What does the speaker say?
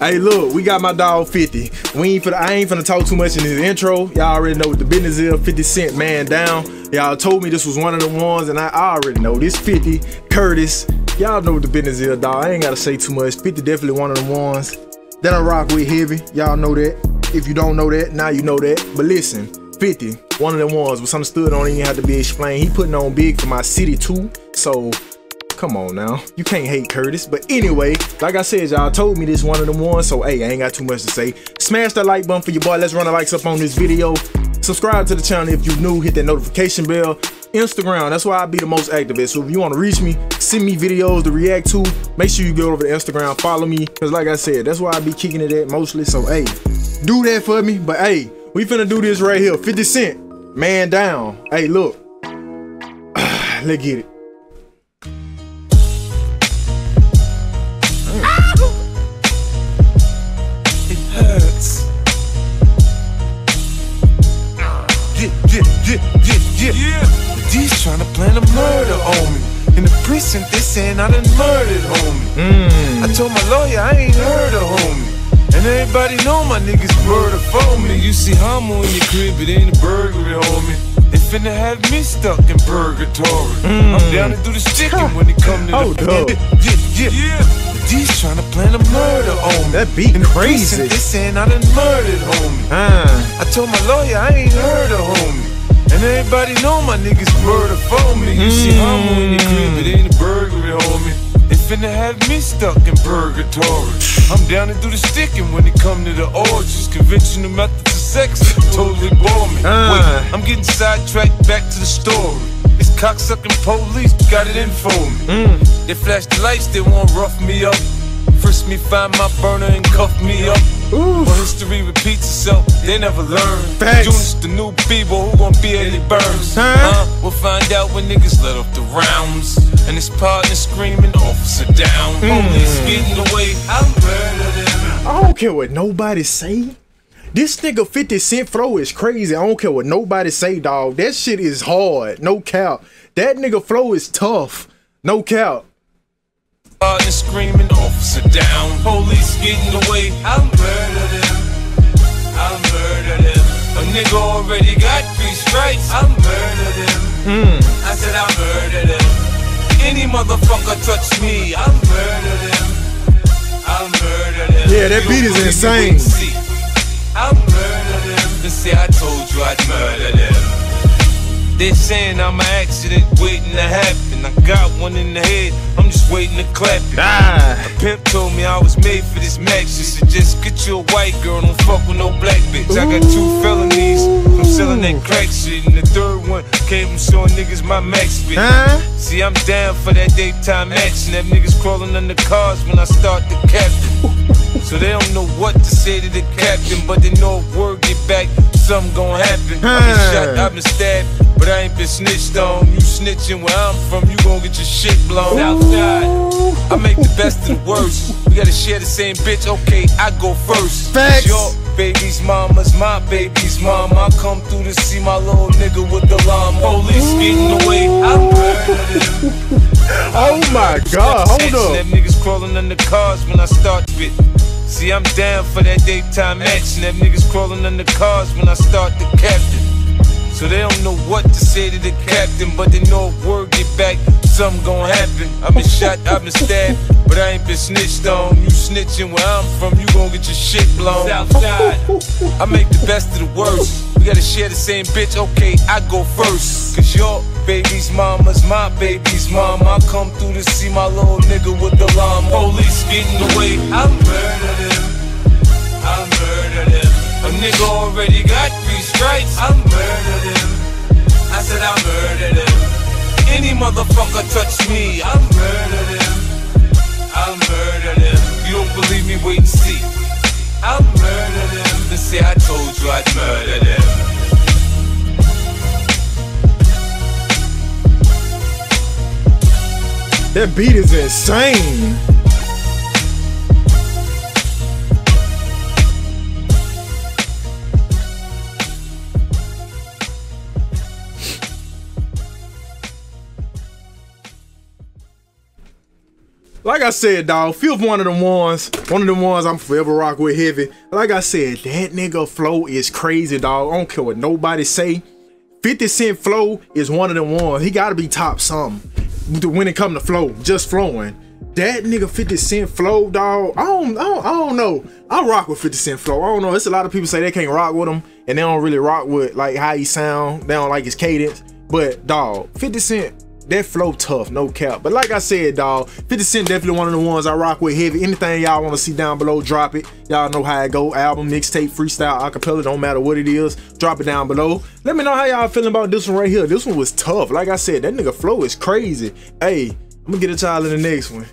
Hey, look, we got my dog 50. We ain't finna, I ain't finna talk too much in this intro. Y'all already know what the business is. 50 Cent man down. Y'all told me this was one of the ones, and I already know this 50 Curtis. Y'all know what the business is, dog. I ain't gotta say too much. 50 definitely one of the ones that I rock with heavy. Y'all know that. If you don't know that, now you know that. But listen, 50, one of the ones was understood on even have to be explained. He putting on big for my city too. So come on now. You can't hate Curtis. But anyway, like I said, y'all told me this one of them ones. So hey, I ain't got too much to say. Smash that like button for your boy. Let's run the likes up on this video. Subscribe to the channel if you new. Hit that notification bell. Instagram, that's why I be the most active. So if you want to reach me, send me videos to react to, make sure you go over to Instagram, follow me. Cause like I said, that's why I be kicking it at mostly. So hey, do that for me. But hey, we finna do this right here. 50 Cent, man down. Hey, look. Let's get. It The precinct, they saying I done murdered homie. I told my lawyer I ain't heard of homie. And everybody know my niggas murder for me. You see Homo in your crib, it ain't a burglary, homie. They finna have me stuck in purgatory. I'm down to do the sticking when it come to Hold the up. Yeah, yeah, yeah. These trying to plan a murder on me. That beat the crazy. precinct, They saying I done murdered homie. Ah. I told my lawyer I ain't heard of homie. And everybody know my niggas murder for me. You see homo in your crib, it ain't a burglary, homie. They finna have me stuck in purgatory. I'm down to do the sticking when it come to the orgies. Conventional methods of sex totally bore me. Ah. Wait, I'm getting sidetracked back to the story. This cocksucking police got it in for me. They flash the lights, they won't rough me up. Frisk me, find my burner and cuff me up. Ooh. Well, history repeats itself, they never learn. Facts. Eunice, the new people, who gon' be Eddie Burns? Huh? We'll find out when niggas let off the rounds. And his partner screaming, officer down. Mm. Police getting away, I'll murder. I don't care what nobody say. This nigga 50 Cent flow is crazy. I don't care what nobody say, dog. That shit is hard. No cap. That nigga flow is tough. No cap. Partner screaming, officer down. Police getting away, I'll murder them. I'll murder them. A nigga already got three strikes, I'll murder them. Hmm. I said I'll murder them. Any motherfucker touch me, I'll murder them. I'll murder them. Yeah, that beat is don't believe me, insane. and. I'll murder them. They say I told you I'd murder them. They saying I'm an accident waiting to happen. I got one in the head, waiting to clap it. Ah. A pimp told me I was made for this max. She said just get you a white girl, don't fuck with no black bitch. I got two felonies from selling that crack shit, and the third one came from showing niggas my max spit. Huh? See, I'm down for that daytime action. That niggas crawling under cars when I start the captain. So they don't know what to say to the captain, but they know if word get back, something gon' happen. I've been Huh. Hmm. shot, I've been stabbed, but I ain't been snitched on. You snitching where I'm from, you gon' get your shit blown outside. I make the best of the worst. We gotta share the same bitch, okay, I go first. Facts. Your baby's mama's my baby's mom. I come through to see my little nigga with the llama. Police getting away, I murder them. Oh my god. Hold up. That niggas crawling under cars when I start spit. See, I'm down for that daytime action. That niggas crawling under cars when I start the captain. So they don't know what to say to the captain, but they know if word get back, something gon' happen. I've been shot, I've been stabbed, but I ain't been snitched on. You snitching where I'm from, you gon' get your shit blown. Outside, I make the best of the worst. We gotta share the same bitch, okay, I go first. Cause your baby's mama's my baby's mom. I come through to see my little nigga with llama. Police getting away, I'll murder them. I'll murder them. A nigga already got three strikes. I'll murder them. I said I murdered him. Any motherfucker touch me, I'll murder them. I'll murder them. You don't believe me? Wait and see. I'll murder them. They say I told you I'd murder them. That beat is insane. like I said, dog, Fif one of them ones, one of them ones I'm forever rock with heavy. Like I said, that nigga flow is crazy, dog. I don't care what nobody say. 50 Cent flow is one of them ones. He gotta be top some when it come to flow, just flowing. That nigga 50 Cent flow, dog. I don't, I don't, I don't know. I rock with 50 Cent flow. I don't know. It's a lot of people say they can't rock with him and they don't really rock with like how he sound. They don't like his cadence. But dog, 50 Cent that flow tough, no cap. But like I said, dog, 50 Cent definitely one of the ones I rock with heavy. Anything y'all want to see down below, drop it. Y'all know how it go. Album, mixtape, freestyle, acapella, don't matter what it is. Drop it down below. Let me know how y'all feeling about this one right here. This one was tough. Like I said, that nigga flow is crazy. Hey, I'm gonna get a child in the next one.